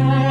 Mm-hmm.